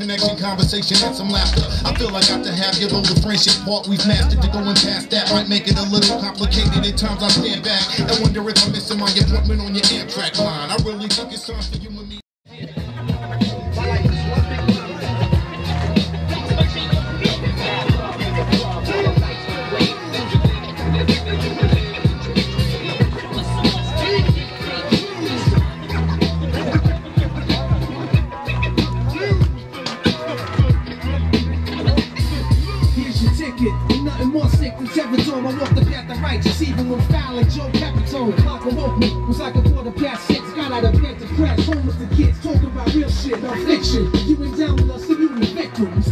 connection, conversation, and some laughter. I feel like I got to have your little friendship part we've mastered. To going past that might make it a little complicated. At times I stand back and wonder if I'm missing my appointment on your Amtrak line. I really think it's time for you and me. wicked. Nothing more sick than told I walked the path of righteous, even when foul like Joe Capitone. Malcolm woke me, was like a quarter past six. Got out of bed to press home with the kids, talking about real shit, not fiction. You ain't down with us, so you the victim.